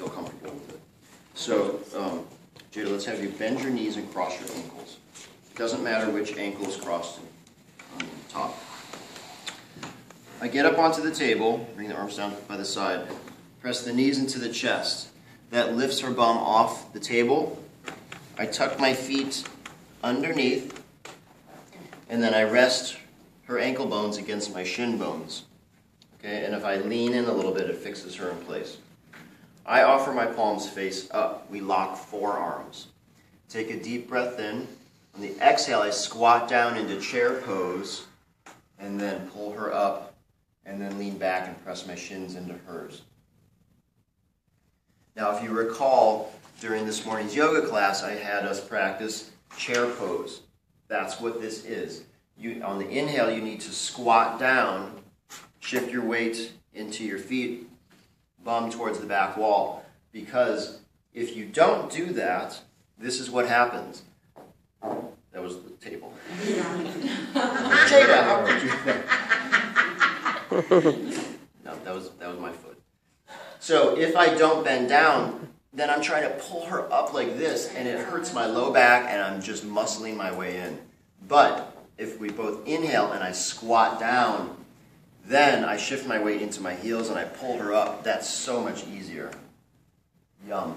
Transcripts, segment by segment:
feel comfortable with it. So, um, Jada, let's have you bend your knees and cross your ankles. Doesn't matter which ankle is crossed on the top. I get up onto the table, bring the arms down by the side, press the knees into the chest. That lifts her bum off the table. I tuck my feet underneath, and then I rest her ankle bones against my shin bones. Okay, and if I lean in a little bit, it fixes her in place. I offer my palms face up. We lock forearms. Take a deep breath in. On the exhale, I squat down into chair pose and then pull her up and then lean back and press my shins into hers. Now, if you recall, during this morning's yoga class, I had us practice chair pose. That's what this is. You, on the inhale, you need to squat down, shift your weight into your feet, bum towards the back wall. Because if you don't do that, this is what happens. That was the table. Jada, how could you? no, that was that was my foot. So if I don't bend down, then I'm trying to pull her up like this, and it hurts my low back, and I'm just muscling my way in. But if we both inhale and I squat down, then I shift my weight into my heels and I pull her up. That's so much easier. Yum.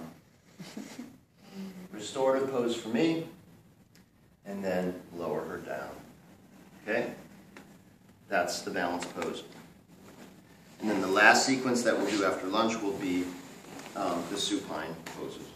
Restorative pose for me, and then lower her down. Okay? That's the balance pose. And then the last sequence that we'll do after lunch will be um, the supine poses.